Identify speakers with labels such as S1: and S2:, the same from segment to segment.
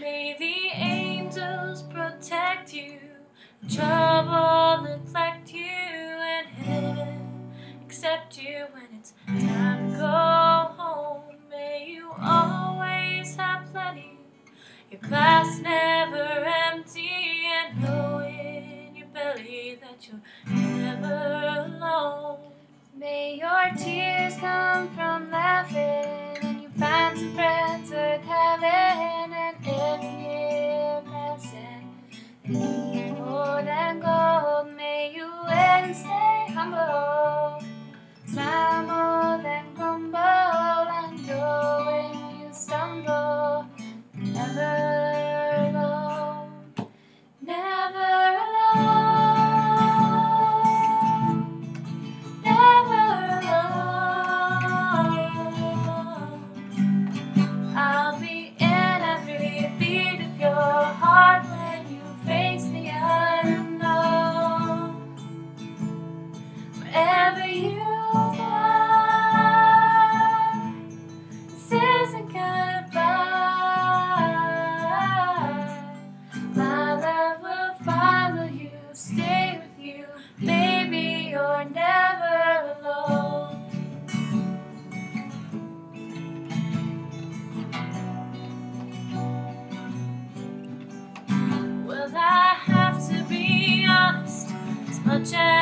S1: May the angels protect you, trouble neglect you, and heaven accept you when it's time to go home. May you always have plenty, your glass never empty, and know in your belly that you're never alone.
S2: May your tears come from laughing and you find some Well,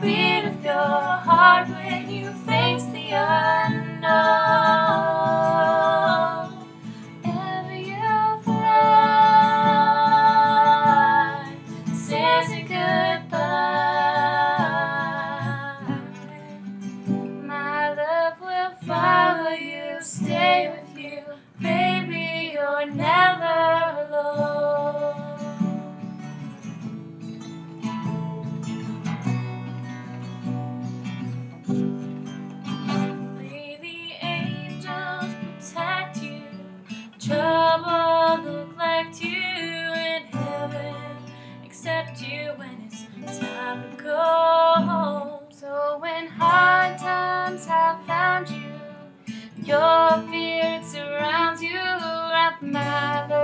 S2: beat of your heart when you face the unknown. Ever you fly, says you goodbye. My love will follow you. Stay. accept you when it's time to
S1: go home. So when hard times have found you, your fear surrounds you, wrap my love.